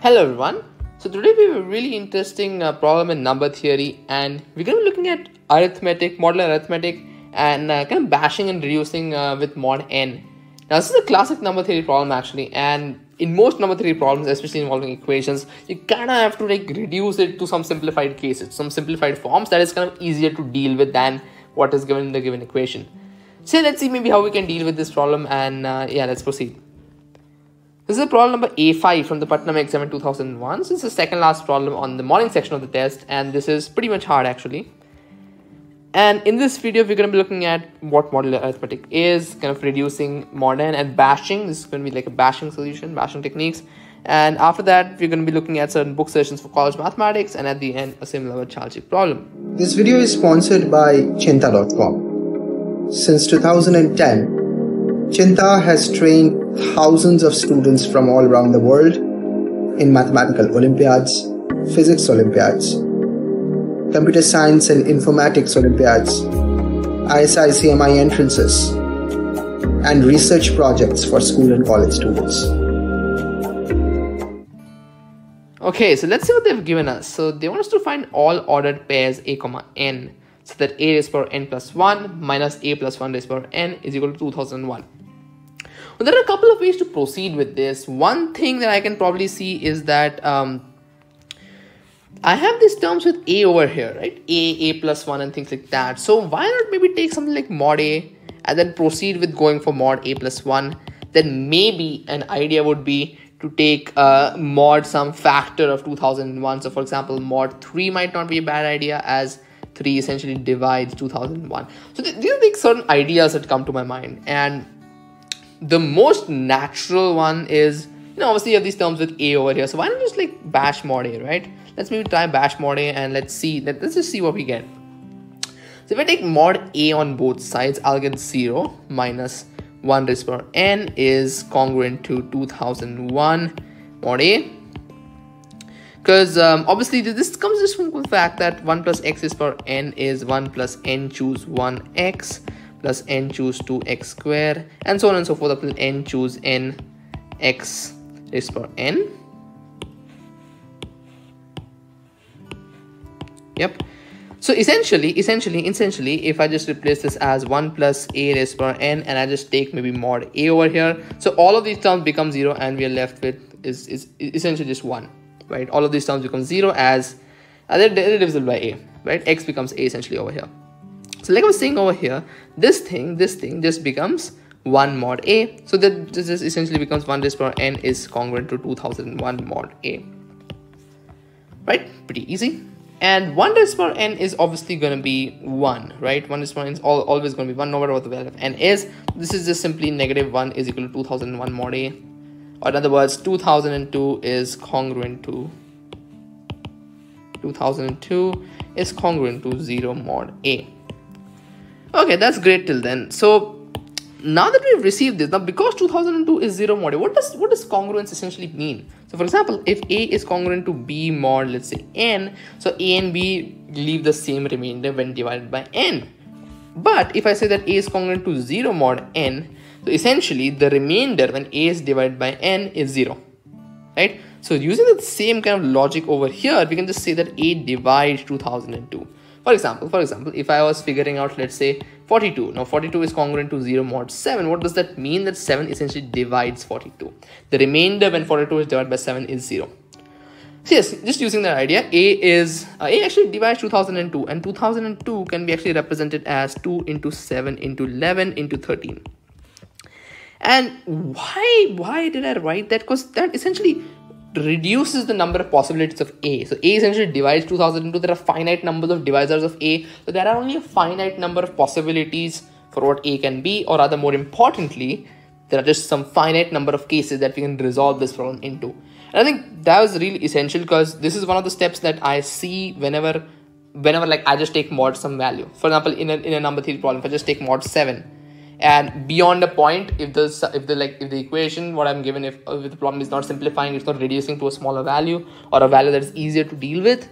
Hello everyone. So today we have a really interesting uh, problem in number theory and we're going to be looking at arithmetic, modular arithmetic and uh, kind of bashing and reducing uh, with mod n. Now this is a classic number theory problem actually and in most number theory problems, especially involving equations, you kind of have to like reduce it to some simplified cases, some simplified forms that is kind of easier to deal with than what is given in the given equation. So let's see maybe how we can deal with this problem and uh, yeah, let's proceed. This is a problem number A5 from the Putnam exam in 2001. So this is the second last problem on the morning section of the test and this is pretty much hard actually. And in this video, we're going to be looking at what modular arithmetic is, kind of reducing mod n and bashing. This is going to be like a bashing solution, bashing techniques. And after that, we're going to be looking at certain book sessions for college mathematics and at the end, a similar Chalchik problem. This video is sponsored by Cheenta.com. Since 2010, Cheenta has trained thousands of students from all around the world in mathematical Olympiads, physics Olympiads, computer science and informatics Olympiads, ISI CMI entrances, and research projects for school and college students. Okay, so let's see what they've given us. So they want us to find all ordered pairs a comma n so that a raised power n plus 1 minus a plus 1 raised power n is equal to 2001. Well, there are a couple of ways to proceed with this. One thing that I can probably see is that um, I have these terms with a over here, right? A, a plus 1 and things like that. So why not maybe take something like mod a and then proceed with going for mod a plus 1. Then maybe an idea would be to take uh, mod some factor of 2001. So for example, mod 3 might not be a bad idea as 3 essentially divides 2001. So th these are like certain ideas that come to my mind. And the most natural one is, you know, obviously you have these terms with a over here. So why not just like bash mod a, right? Let's maybe try bash mod a and let's see, let, let's just see what we get. So if I take mod a on both sides, I'll get 0 minus 1 raised power n is congruent to 2001 mod a. Because um, obviously this comes just from the fact that 1 plus x is power n is 1 plus n choose 1x plus n choose 2x square and so on and so forth up till n choose n x is power n. Yep. So essentially essentially essentially if i just replace this as 1 plus a raised power n and i just take maybe mod a over here so all of these terms become 0 and we are left with is, is essentially just 1 right all of these terms become 0 as uh, they're by a right x becomes a essentially over here so like I was saying over here, this thing, this thing just becomes 1 mod A. So that this essentially becomes 1 raised power n is congruent to 2001 mod A. Right? Pretty easy. And 1 raised power n is obviously going to be 1, right? 1 raised power n is all, always going to be 1 no matter what the value of n is. This is just simply negative 1 is equal to 2001 mod A. Or in other words, 2002 is congruent to 2002 is congruent to 0 mod A. Okay, that's great till then. So now that we've received this, now because 2002 is zero mod, a what does what does congruence essentially mean? So for example, if A is congruent to B mod, let's say n, so A and B leave the same remainder when divided by n. But if I say that A is congruent to 0 mod n, so essentially the remainder when A is divided by n is 0. Right? So using the same kind of logic over here, we can just say that A divides 2002 for example for example if i was figuring out let's say 42 now 42 is congruent to 0 mod 7 what does that mean? That 7 essentially divides 42 the remainder when 42 is divided by 7 is 0 so yes just using that idea a is uh, a actually divides 2002 and 2002 can be actually represented as 2 into 7 into 11 into 13 and why why did i write that because that essentially reduces the number of possibilities of A. So A essentially divides 2000 into there are finite numbers of divisors of A. So there are only a finite number of possibilities for what A can be, or rather more importantly, there are just some finite number of cases that we can resolve this problem into. And I think that was really essential because this is one of the steps that I see whenever whenever like I just take mod some value. For example, in a, in a number theory problem, if I just take mod 7, and beyond a point if the if the like if the equation what i'm given if, if the problem is not simplifying it's not reducing to a smaller value or a value that is easier to deal with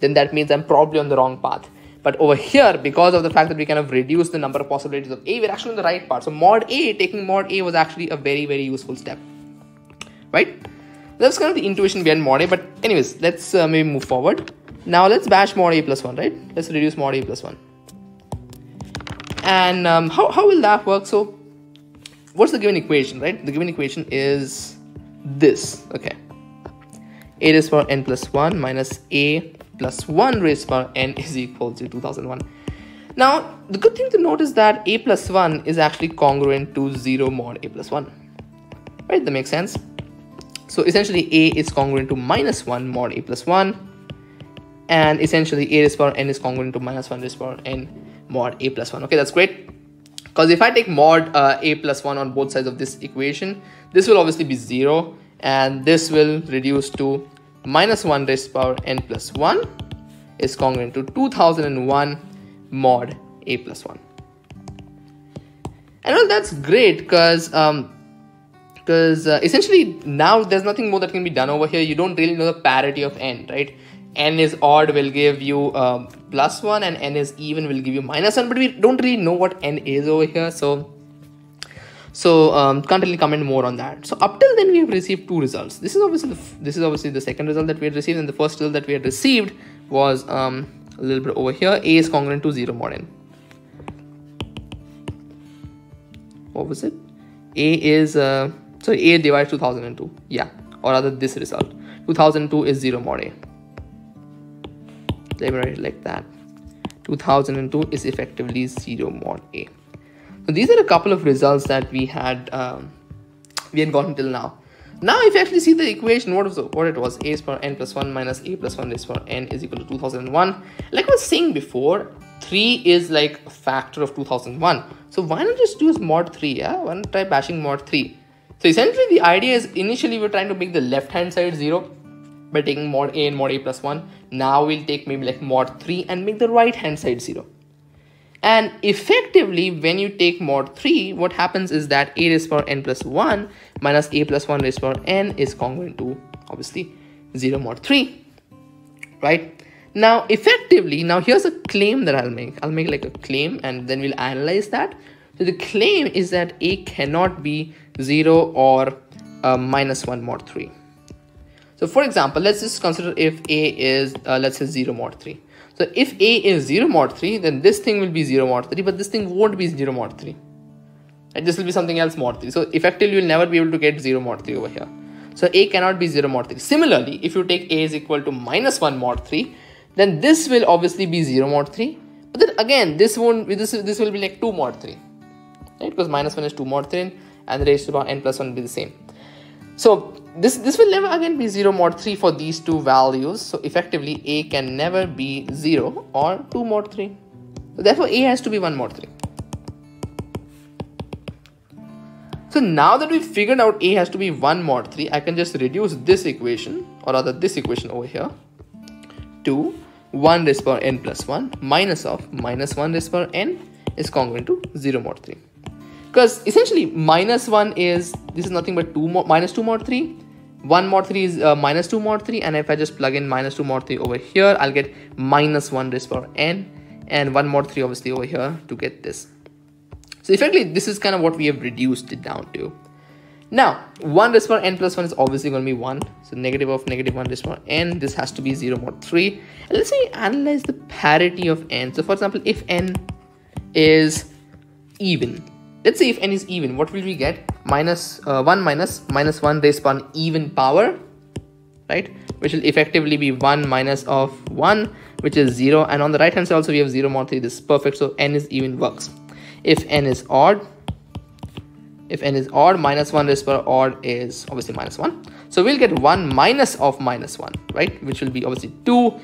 then that means i'm probably on the wrong path but over here because of the fact that we kind of reduce the number of possibilities of a we're actually on the right part so mod a taking mod a was actually a very very useful step right That's kind of the intuition behind mod a, but anyways, let's uh, maybe move forward. Now let's bash mod a plus 1, right? Let's reduce mod a plus 1. And um, how, how will that work? So what's the given equation, right? The given equation is this, okay. a raised power n plus 1 minus a plus 1 raised power n is equal to 2001. Now, the good thing to note is that a plus 1 is actually congruent to 0 mod a plus 1. Right, that makes sense. So essentially a is congruent to minus 1 mod a plus 1 and essentially a raised power n is congruent to minus 1 raised power n mod a plus 1. Okay, that's great. Because if I take mod uh, a plus 1 on both sides of this equation, this will obviously be 0 and this will reduce to minus 1 raised to the power n plus 1 is congruent to 2001 mod a plus 1 and well that's great because um because uh, essentially now there's nothing more that can be done over here you don't really know the parity of n right n is odd will give you uh, plus 1 and n is even will give you minus 1 but we don't really know what n is over here so so um, can't really comment more on that. So up till then we have received two results. This is obviously the, this is obviously the second result that we had received and the first result that we had received was um, a little bit over here. A is congruent to 0 mod n. What was it? A is uh, so a divides 2002 yeah. Or rather this result. 2002 is 0 mod a it like that. 2002 is effectively 0 mod a. So these are a couple of results that we had um, we had gotten till now. Now if you actually see the equation what was the, what it was a is power n plus 1 minus a plus 1 is power n is equal to 2001 like i was saying before 3 is like a factor of 2001 so why not just use mod 3 yeah? Why not try bashing mod 3 so essentially the idea is initially we're trying to make the left hand side 0 by taking mod a and mod a plus 1 now we'll take maybe like mod 3 and make the right hand side 0 and effectively, when you take mod 3, what happens is that a raised power n plus 1 minus a plus 1 raised power n is congruent to obviously 0 mod 3. Right? Now, effectively, now here's a claim that I'll make. I'll make like a claim and then we'll analyze that. So the claim is that a cannot be 0 or uh, minus 1 mod 3. So for example, let's just consider if a is, uh, let's say 0 mod 3 so if A is 0 mod 3, then this thing will be 0 mod 3, but this thing won't be 0 mod 3. And this will be something else mod 3. So effectively, you'll never be able to get 0 mod 3 over here. So A cannot be 0 mod 3. Similarly, if you take A is equal to minus 1 mod 3, then this will obviously be 0 mod 3. But then again, this won't this this will be like 2 mod 3. Right? Because minus 1 is 2 mod 3 and the raised to power n plus 1 will be the same. So this, this will never again be 0 mod 3 for these two values. So effectively a can never be 0 or 2 mod 3. So therefore a has to be 1 mod 3. So now that we've figured out a has to be 1 mod 3, I can just reduce this equation or rather this equation over here to 1 raised power n plus 1 minus of minus 1 raised power n is congruent to 0 mod 3 because essentially minus 1 is this is nothing but 2 minus 2 mod 3 1 mod 3 is uh, minus 2 mod 3 and if I just plug in minus 2 mod 3 over here I'll get minus 1 raised power n and 1 mod 3 obviously over here to get this. So effectively this is kind of what we have reduced it down to. Now 1 raised power n plus 1 is obviously going to be 1 so negative of negative 1 raised power n this has to be 0 mod 3 and let's say analyze the parity of n. So for example if n is even let's say if n is even. What will we get? Minus, uh, 1 minus minus 1 raised upon even power right? Which will effectively be 1 minus of 1 which is 0 and on the right hand side also we have 0 mod 3 this is perfect. So n is even works. If n is odd if n is odd minus 1 raised power odd is obviously minus 1 so we'll get 1 minus of minus 1 right? Which will be obviously 2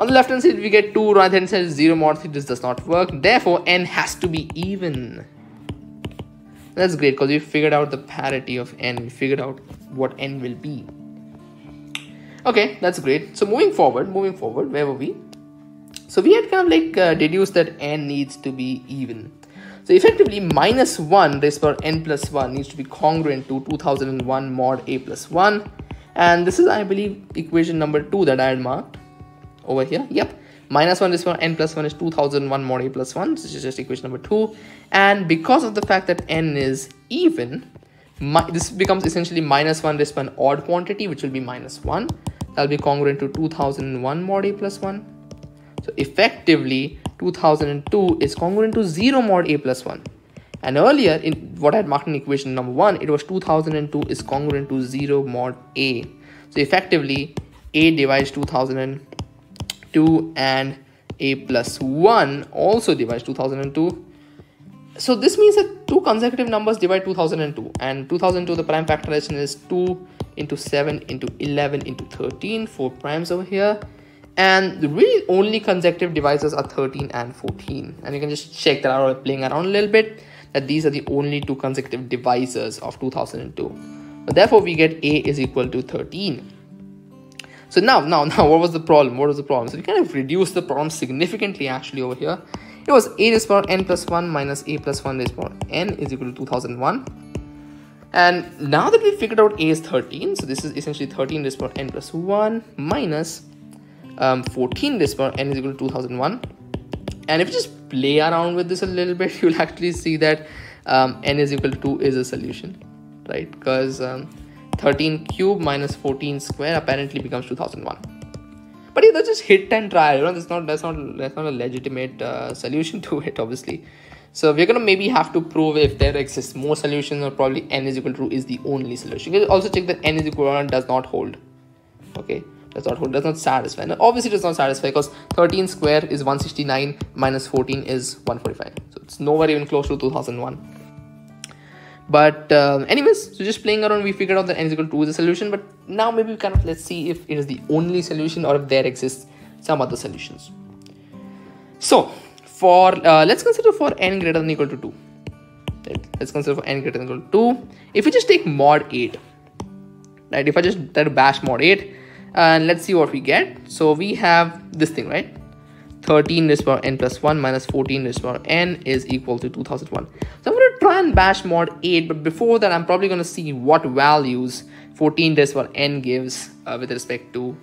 on the left hand side we get 2 right hand side 0 mod 3 this does not work. Therefore n has to be even that's great because we figured out the parity of n. We figured out what n will be. Okay that's great. So moving forward moving forward where were we? So we had kind of like uh, deduced that n needs to be even. So effectively minus 1 raised power n plus 1 needs to be congruent to 2001 mod a plus 1 and this is i believe equation number 2 that i had marked over here. Yep minus 1 is for n plus 1 is 2001 mod a plus 1 this is just equation number 2 and because of the fact that n is even my, this becomes essentially minus 1 raised by an odd quantity which will be minus 1 that'll be congruent to 2001 mod a plus 1 so effectively 2002 is congruent to 0 mod a plus 1 and earlier in what I had marked in equation number 1 it was 2002 is congruent to 0 mod a. So effectively a divides 2002 and a plus 1 also divides 2002 so this means that two consecutive numbers divide 2002 and 2002 the prime factorization is 2 into 7 into 11 into 13 four primes over here. And the really only consecutive divisors are 13 and 14 and you can just check that out playing around a little bit that these are the only two consecutive divisors of 2002 but therefore we get a is equal to 13 so now now now what was the problem what was the problem so we kind of reduced the problem significantly actually over here it was a raised power n plus 1 minus a plus 1 raised power n is equal to 2001. And now that we figured out a is 13, so this is essentially 13 raised power n plus 1 minus um, 14 raised power n is equal to 2001. And if you just play around with this a little bit, you'll actually see that um, n is equal to 2 is a solution, right? Because um, 13 cube minus 14 square apparently becomes 2001 but yeah, that's just hit and try you know that's not that's not that's not a legitimate uh, solution to it obviously. So we're gonna maybe have to prove if there exists more solutions or probably n is equal to is the only solution. You can also check that n is equal to 1 does not hold okay? Does not hold does not satisfy. And obviously does not satisfy because 13 square is 169 minus 14 is 145 so it's nowhere even close to 2001 but um, anyways so just playing around we figured out that n is equal to 2 is a solution but now maybe we kind of let's see if it is the only solution or if there exists some other solutions. So for uh, let's consider for n greater than equal to 2 right? Let's consider for n greater than equal to 2 if we just take mod 8 right? If i just try to bash mod 8 and let's see what we get. So we have this thing right? 13 raised power n plus 1 minus 14 raised power n is equal to 2001. So to try and bash mod 8, but before that, I'm probably going to see what values 14 raised power n gives uh, with respect to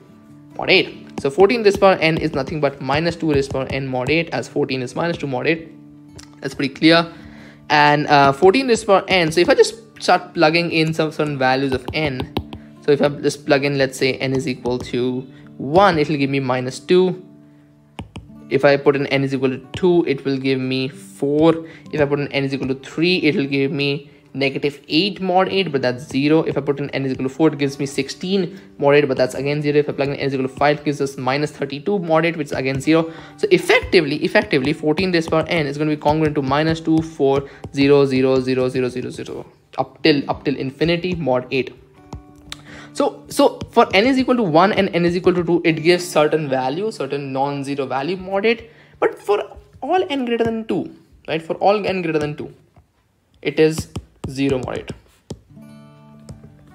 mod 8. So 14 raised power n is nothing but minus 2 raised power n mod 8 as 14 is minus 2 mod 8. That's pretty clear. And uh, 14 raised power n, so if I just start plugging in some certain values of n, so if I just plug in, let's say n is equal to 1, it will give me minus 2 if I put an n is equal to 2 it will give me 4 if I put an n is equal to 3 it will give me negative 8 mod 8 but that's 0 if I put an n is equal to 4 it gives me 16 mod 8 but that's again 0 if I plug in n is equal to 5 it gives us minus 32 mod 8 which is again 0 so effectively effectively 14 raised power n is going to be congruent to minus 2 4 0 0 0 0 0 0 up till up till infinity mod 8 so, so for n is equal to 1 and n is equal to 2, it gives certain value, certain non-zero value mod 8. But for all n greater than 2, right, for all n greater than 2, it is 0 mod 8.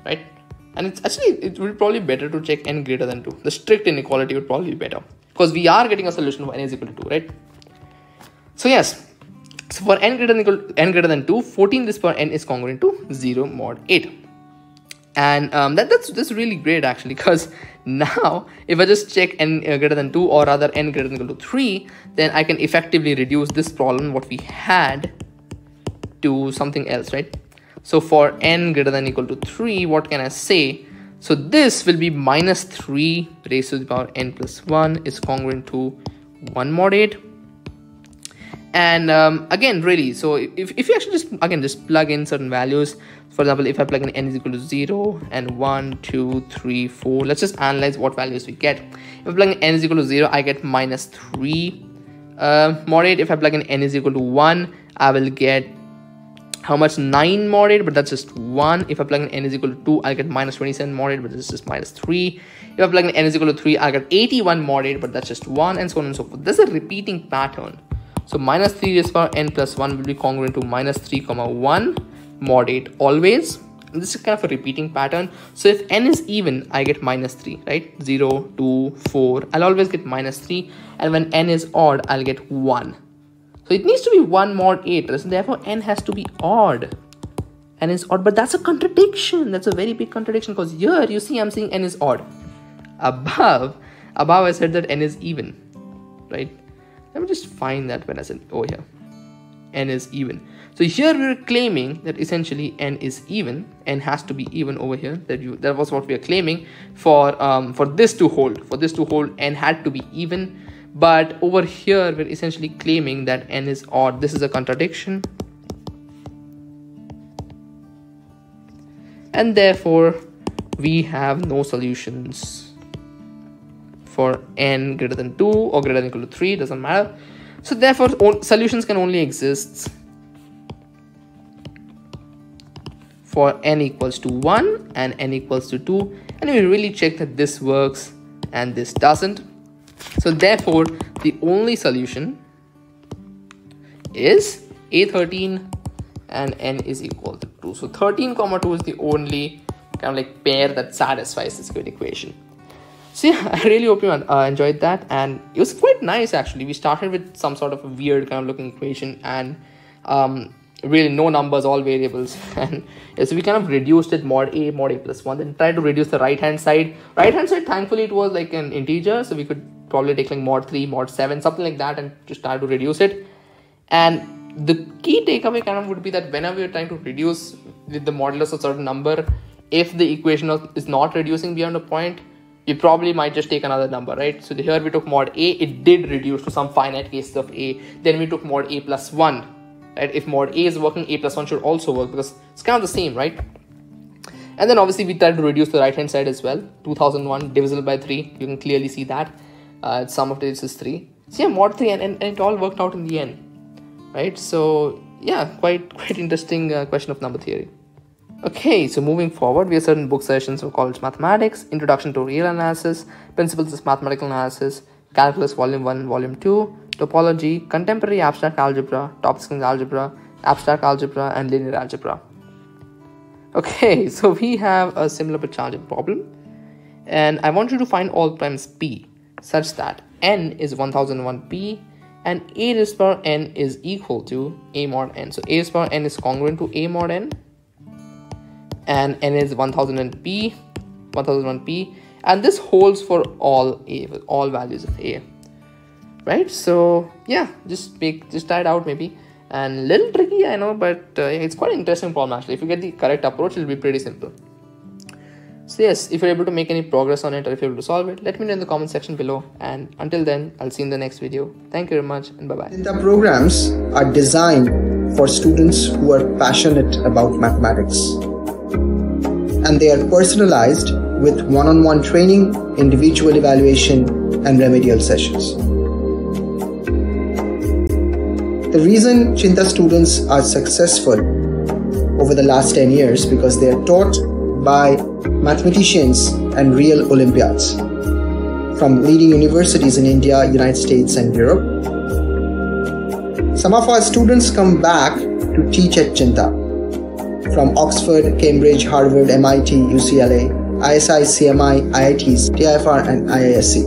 Right? And it's actually, it would probably better to check n greater than 2. The strict inequality would probably be better. Because we are getting a solution for n is equal to 2, right? So yes, so for n greater than equal n greater than 2, 14 this power n is congruent to 0 mod 8 and um, that, that's that's really great actually because now if I just check n uh, greater than 2 or rather n greater than equal to 3 then I can effectively reduce this problem what we had to something else right? So for n greater than equal to 3 what can I say? So this will be minus 3 raised to the power n plus 1 is congruent to 1 mod 8 and um, again really so if, if you actually just again just plug in certain values for example if i plug in n is equal to 0 and 1 2 3 4 let's just analyze what values we get. If i plug in n is equal to 0 i get minus 3 uh, mod 8 if i plug in n is equal to 1 i will get how much? 9 mod 8 but that's just 1 if i plug in n is equal to 2 i'll get minus 27 mod 8 but this is minus 3 if i plug in n is equal to 3 i'll get 81 mod 8 but that's just 1 and so on and so forth. This is a repeating pattern so minus 3 raised power n plus 1 will be congruent to minus 3 comma 1 mod 8 always. And this is kind of a repeating pattern. So if n is even, I get minus 3, right? 0, 2, 4. I'll always get minus 3. And when n is odd, I'll get 1. So it needs to be 1 mod 8. So therefore, n has to be odd. n is odd. But that's a contradiction. That's a very big contradiction because here you see I'm saying n is odd. Above, above I said that n is even, right? Let me just find that when I said over here. n is even. So here we're claiming that essentially n is even, n has to be even over here. That you that was what we are claiming for um, for this to hold. For this to hold, n had to be even. But over here we're essentially claiming that n is odd. This is a contradiction. And therefore we have no solutions for n greater than 2 or greater than equal to 3 doesn't matter. So therefore solutions can only exist for n equals to 1 and n equals to 2 and we really check that this works and this doesn't. So therefore the only solution is a13 and n is equal to 2 so 13 comma 2 is the only kind of like pair that satisfies this good equation. So yeah, I really hope you uh, enjoyed that, and it was quite nice actually. We started with some sort of a weird kind of looking equation, and um, really no numbers, all variables, and yeah, so we kind of reduced it mod a, mod a plus one, then tried to reduce the right hand side. Right hand side, thankfully, it was like an integer, so we could probably take like mod three, mod seven, something like that, and just try to reduce it. And the key takeaway kind of would be that whenever you're trying to reduce with the modulus of a certain number, if the equation is not reducing beyond a point, you probably might just take another number, right? So here we took mod a, it did reduce to some finite cases of a. Then we took mod a plus 1, right? If mod a is working, a plus 1 should also work because it's kind of the same, right? And then obviously we tried to reduce the right hand side as well. 2001 divisible by 3, you can clearly see that. Uh, sum of this is 3. So yeah, mod 3 and, and, and, it all worked out in the end, right? So yeah, quite quite interesting uh, question of number theory. Okay, so moving forward, we have certain book sessions for college mathematics, Introduction to Real Analysis, Principles of Mathematical Analysis, Calculus Volume 1, Volume 2, Topology, Contemporary Abstract Algebra, Top Skills Algebra, Abstract Algebra, and Linear Algebra. Okay, so we have a similar but challenging problem, and I want you to find all primes p such that n is 1001p and a raised power n is equal to a mod n. So a raised power n is congruent to a mod n and n is 1000 and p 1001p and this holds for all a all values of a right? So yeah just make just try it out maybe. And little tricky i know but uh, it's quite an interesting problem actually. If you get the correct approach it'll be pretty simple. So yes if you're able to make any progress on it or if you're able to solve it let me know in the comment section below. And until then i'll see you in the next video. Thank you very much and bye bye the programs are designed for students who are passionate about mathematics and they are personalized with one on one training, individual evaluation, and remedial sessions. The reason Cheenta students are successful over the last 10 years because they are taught by mathematicians and real Olympiads from leading universities in India, United States, and Europe. Some of our students come back to teach at Cheenta from Oxford, Cambridge, Harvard, MIT, UCLA, ISI, CMI, IITs, TIFR, and IISc.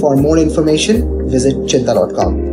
For more information, visit cheenta.com.